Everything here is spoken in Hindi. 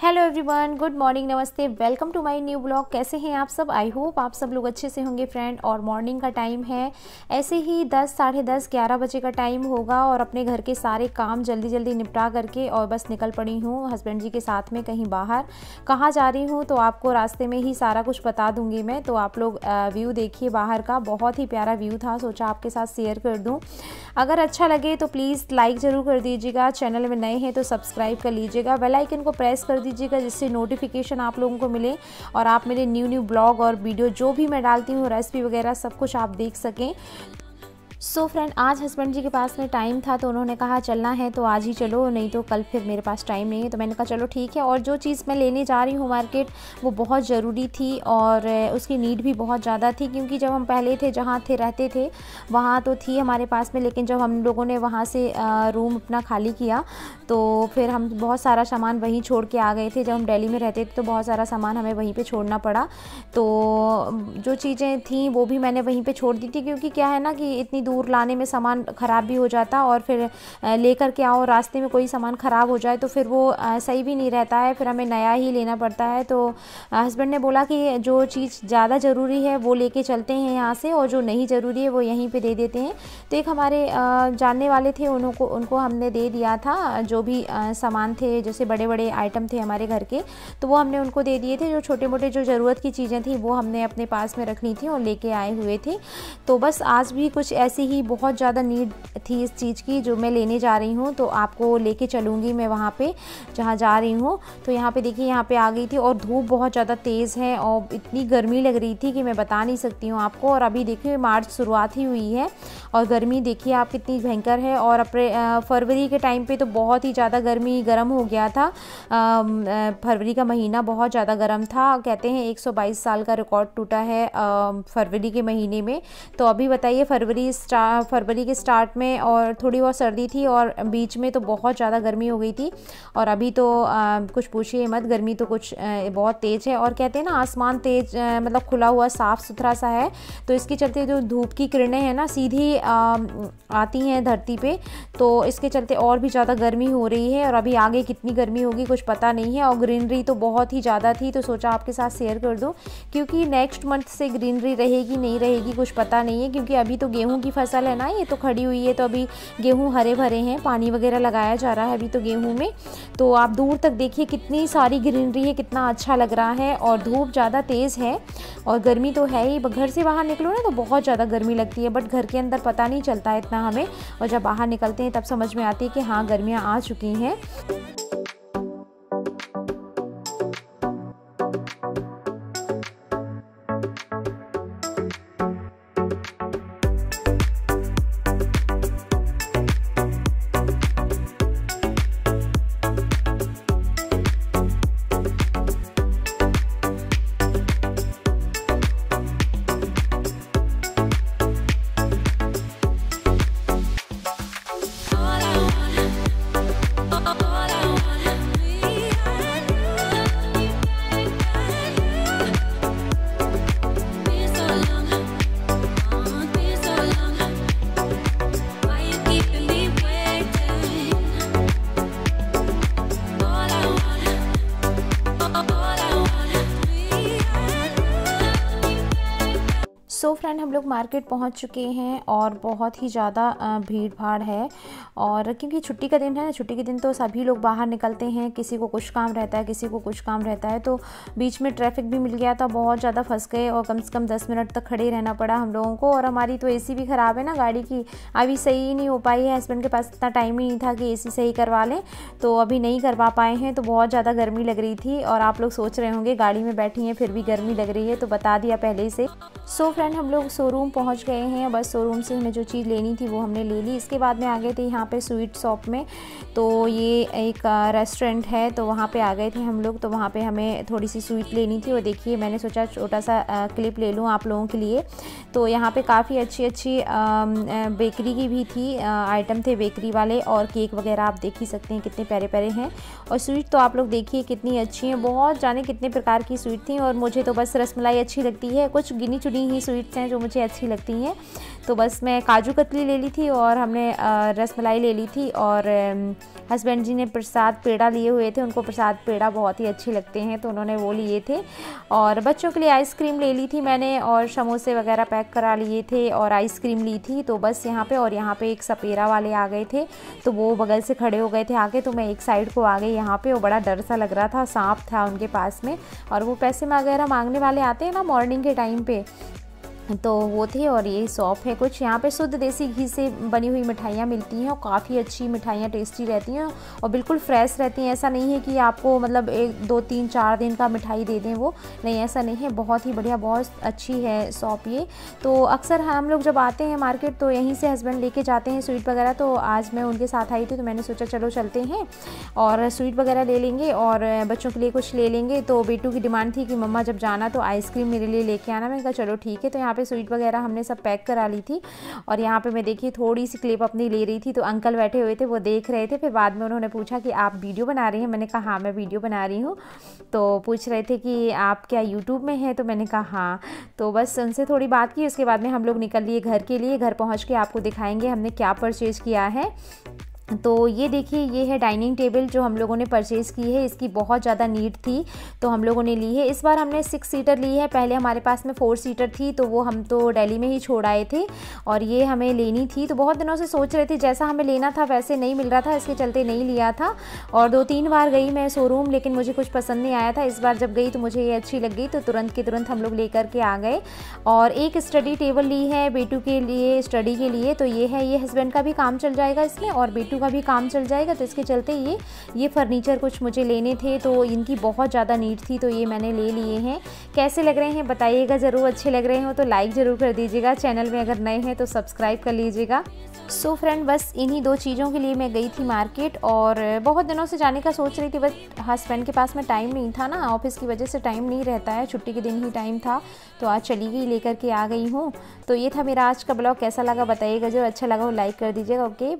हेलो एवरीवन गुड मॉर्निंग नमस्ते welcome to my new blog कैसे हैं आप सब? आई होप आप सब लोग अच्छे से होंगे फ्रेंड और मॉर्निंग का टाइम है। ऐसे ही 10 साढ़े दस, ग्यारह बजे का टाइम होगा और अपने घर के सारे काम जल्दी जल्दी निपटा करके और बस निकल पड़ी हूँ हस्बैंड जी के साथ में कहीं बाहर। कहाँ जा रही हूँ तो आपको रास्ते में ही सारा कुछ बता दूँगी मैं। तो आप लोग व्यू देखिए बाहर का। बहुत ही प्यारा व्यू था, सोचा आपके साथ शेयर कर दूँ। अगर अच्छा लगे तो प्लीज़ लाइक ज़रूर कर दीजिएगा। चैनल में नए हैं तो सब्सक्राइब कर लीजिएगा। बेलाइकन को प्रेस कर दीजिएगा जिससे नोटिफिकेशन आप लोगों को मिले और आप मेरे न्यू न्यू ब्लॉग और वीडियो जो भी मैं डालती हूँ रेसिपी वगैरह सब कुछ आप देख सकें। सो so फ्रेंड आज हस्बैंड जी के पास में टाइम था तो उन्होंने कहा, चलना है तो आज ही चलो, नहीं तो कल फिर मेरे पास टाइम नहीं है। तो मैंने कहा, चलो ठीक है। और जो चीज़ मैं लेने जा रही हूँ मार्केट वो बहुत ज़रूरी थी और उसकी नीड भी बहुत ज़्यादा थी क्योंकि जब हम पहले थे, जहाँ थे, रहते थे, वहाँ तो थी हमारे पास में, लेकिन जब हम लोगों ने वहाँ से रूम अपना खाली किया तो फिर हम बहुत सारा सामान वहीं छोड़ के आ गए थे। जब हम दिल्ली में रहते थे तो बहुत सारा सामान हमें वहीं पर छोड़ना पड़ा। तो जो चीज़ें थी, वो भी मैंने वहीं पर छोड़ दी थी क्योंकि क्या है ना कि इतनी दूर लाने में सामान ख़राब भी हो जाता और फिर लेकर के आओ, रास्ते में कोई सामान ख़राब हो जाए तो फिर वो सही भी नहीं रहता है, फिर हमें नया ही लेना पड़ता है। तो हस्बैंड ने बोला कि जो चीज़ ज़्यादा ज़रूरी है वो लेके चलते हैं यहाँ से और जो नहीं ज़रूरी है वो यहीं पर दे देते हैं। तो एक हमारे जानने वाले थे उनको उनको हमने दे दिया था, जो भी सामान थे, जैसे बड़े बड़े आइटम थे हमारे घर के तो वो हमने उनको दे दिए थे, जो छोटे मोटे जो ज़रूरत की चीज़ें थी वो हमने अपने पास में रखनी थी और लेके आए हुए थे। तो बस आज भी कुछ ऐसी ही बहुत ज़्यादा नीड थी इस चीज़ की जो मैं लेने जा रही हूँ तो आपको लेके चलूँगी मैं वहाँ पे, जहाँ जा रही हूँ। तो यहाँ पे देखिए, यहाँ पे आ गई थी और धूप बहुत ज़्यादा तेज़ है और इतनी गर्मी लग रही थी कि मैं बता नहीं सकती हूँ आपको। और अभी देखिए, मार्च शुरुआत ही हुई है और गर्मी देखिए आप कितनी भयंकर है और अपने फरवरी के टाइम पर तो बहुत ही ज़्यादा गर्मी गर्म हो गया था। फरवरी का महीना बहुत ज़्यादा गर्म था। कहते हैं 122 साल का रिकॉर्ड टूटा है फरवरी के महीने में। तो अभी बताइए, फरवरी स्टार फरवरी के स्टार्ट में और थोड़ी बहुत सर्दी थी और बीच में तो बहुत ज़्यादा गर्मी हो गई थी। और अभी तो आ, कुछ पूछिए मत गर्मी तो कुछ आ, बहुत तेज़ है। और कहते हैं ना आसमान तेज आ, मतलब खुला हुआ साफ़ सुथरा सा है। तो इसके चलते जो धूप की किरणें हैं ना सीधी आ, आती हैं धरती पे तो इसके चलते और भी ज़्यादा गर्मी हो रही है। और अभी आगे कितनी गर्मी होगी कुछ पता नहीं है। और ग्रीनरी तो बहुत ही ज़्यादा थी तो सोचा आपके साथ शेयर कर दूँ। क्योंकि नेक्स्ट मंथ से ग्रीनरी रहेगी नहीं रहेगी कुछ पता नहीं है। क्योंकि अभी तो गेहूँ की फ़सल है ना, ये तो खड़ी हुई है तो अभी गेहूँ हरे भरे हैं, पानी वगैरह लगाया जा रहा है अभी तो गेहूँ में। तो आप दूर तक देखिए कितनी सारी ग्रीनरी है, कितना अच्छा लग रहा है और धूप ज़्यादा तेज़ है और गर्मी तो है ही। घर से बाहर निकलो ना तो बहुत ज़्यादा गर्मी लगती है, बट घर के अंदर पता नहीं चलता है इतना हमें और जब बाहर निकलते हैं तब समझ में आती है कि हाँ गर्मियाँ आ चुकी हैं। सो so फ्रेंड, हम लोग मार्केट पहुँच चुके हैं और बहुत ही ज़्यादा भीड़ भाड़ है। और क्योंकि छुट्टी का दिन है, छुट्टी के दिन तो सभी लोग बाहर निकलते हैं, किसी को कुछ काम रहता है, किसी को कुछ काम रहता है तो बीच में ट्रैफ़िक भी मिल गया था, बहुत ज़्यादा फंस गए और कम से कम दस मिनट तक खड़े रहना पड़ा हम लोगों को। और हमारी तो एसी भी ख़राब है ना गाड़ी की, अभी सही ही नहीं हो पाई है, हस्बैंड के पास इतना टाइम ही नहीं था कि एसी सही करवा लें तो अभी नहीं करवा पाए हैं तो बहुत ज़्यादा गर्मी लग रही थी। और आप लोग सोच रहे होंगे, गाड़ी में बैठी हैं, फिर भी गर्मी लग रही है तो बता दिया पहले से। सो फ्रेंड हम लोग शोरूम पहुँच गए हैं। बस शोरूम से हमें जो चीज़ लेनी थी वो हमने ले ली। इसके बाद में आ गए थे यहाँ पे स्वीट शॉप में। तो ये एक रेस्टोरेंट है। तो वहाँ पे आ गए थे हम लोग। तो वहाँ पे हमें थोड़ी सी स्वीट लेनी थी। वो देखिए, मैंने सोचा छोटा सा क्लिप ले लूँ आप लोगों के लिए। तो यहाँ पे काफ़ी अच्छी अच्छी बेकरी की भी थी। आइटम थे बेकरी वाले। और केक वगैरह आप देख ही सकते हैं कितने प्यारे प्यारे हैं। और स्वीट तो आप लोग देखिए कितनी अच्छी हैं। बहुत जाने कितने प्रकार की स्वीट थी। और मुझे तो बस रसमलाई अच्छी लगती है। कुछ गिनी चुनी ही स्वीट्स हैं जो मुझे अच्छी लगती हैं। तो बस मैं काजू कतली ले ली थी और हमने रस मलाई ले ली थी और हस्बैंड जी ने प्रसाद पेड़ा लिए हुए थे। उनको प्रसाद पेड़ा बहुत ही अच्छे लगते हैं तो उन्होंने वो लिए थे। और बच्चों के लिए आइसक्रीम ले ली थी मैंने और समोसे वगैरह पैक करा लिए थे और आइसक्रीम ली थी। तो बस यहाँ पे और यहाँ पे एक सपेरा वाले आ गए थे। तो वो बगल से खड़े हो गए थे आगे तो मैं एक साइड को आ गई यहाँ पे वो बड़ा डर सा लग रहा था, सांप था उनके पास में। और वो पैसे वगैरह मांगने वाले आते हैं ना मॉर्निंग के टाइम पे तो वो थे और ये शॉप है कुछ। यहाँ पे शुद्ध देसी घी से बनी हुई मिठाइयाँ मिलती हैं और काफ़ी अच्छी मिठाइयाँ टेस्टी रहती हैं और बिल्कुल फ्रेश रहती हैं। ऐसा नहीं है कि आपको मतलब एक, दो, तीन, चार दिन का मिठाई दे दें वो। नहीं, ऐसा नहीं है। बहुत ही बढ़िया, बहुत अच्छी है शॉप ये। तो अक्सर हम लोग जब आते हैं मार्केट तो यहीं से हस्बैंड लेके जाते हैं स्वीट वगैरह। तो आज मैं उनके साथ आई थी तो मैंने सोचा चलो चलते हैं और स्वीट वगैरह ले लेंगे और बच्चों के लिए कुछ ले लेंगे। तो बेटू की डिमांड थी कि मम्मा जब जाना तो आइसक्रीम मेरे लिए लेके आना। मैंने कहा चलो ठीक है। तो यहाँ पे स्वीट वगैरह हमने सब पैक करा ली थी। और यहाँ पे मैं देखिए थोड़ी सी क्लिप अपनी ले रही थी तो अंकल बैठे हुए थे, वो देख रहे थे, फिर बाद में उन्होंने पूछा कि आप वीडियो बना रही हैं? मैंने कहा हाँ मैं वीडियो बना रही हूँ। तो पूछ रहे थे कि आप क्या यूट्यूब में हैं? तो मैंने कहा हाँ। तो बस उनसे थोड़ी बात की, उसके बाद में हम लोग निकल लिए घर के लिए, घर पहुँच के आपको दिखाएँगे हमने क्या परचेज़ किया है। तो ये देखिए, ये है डाइनिंग टेबल जो हम लोगों ने परचेज़ की है। इसकी बहुत ज़्यादा नीड थी तो हम लोगों ने ली है। इस बार हमने सिक्स सीटर ली है। पहले हमारे पास में फोर सीटर थी तो वो हम तो दिल्ली में ही छोड़ आए थे और ये हमें लेनी थी। तो बहुत दिनों से सोच रहे थे, जैसा हमें लेना था वैसे नहीं मिल रहा था, इसके चलते नहीं लिया था और दो तीन बार गई मैं शोरूम, लेकिन मुझे कुछ पसंद नहीं आया था। इस बार जब गई तो मुझे ये अच्छी लग गई तो तुरंत के तुरंत हम लोग लेकर के आ गए और एक स्टडी टेबल ली है बेटू के लिए, स्टडी के लिए। तो ये है, ये हस्बैंड का भी काम चल जाएगा इसमें और बेटू का भी काम चल जाएगा तो इसके चलते ये ये फ़र्नीचर कुछ मुझे लेने थे तो इनकी बहुत ज़्यादा नीड थी तो ये मैंने ले लिए हैं। कैसे लग रहे हैं बताइएगा ज़रूर, अच्छे लग रहे हो तो लाइक ज़रूर कर दीजिएगा। चैनल में अगर नए हैं तो सब्सक्राइब कर लीजिएगा। सो so फ्रेंड बस इन्हीं दो चीज़ों के लिए मैं गई थी मार्केट और बहुत दिनों से जाने का सोच रही थी बस हस्बैंड के पास में टाइम नहीं था ना ऑफ़िस की वजह से टाइम नहीं रहता है, छुट्टी के दिन ही टाइम था तो आज चली गई, लेकर के आ गई हूँ। तो ये था मेरा आज का ब्लॉग कैसा लगा बताइएगा, जो अच्छा लगा वो लाइक कर दीजिएगा ओके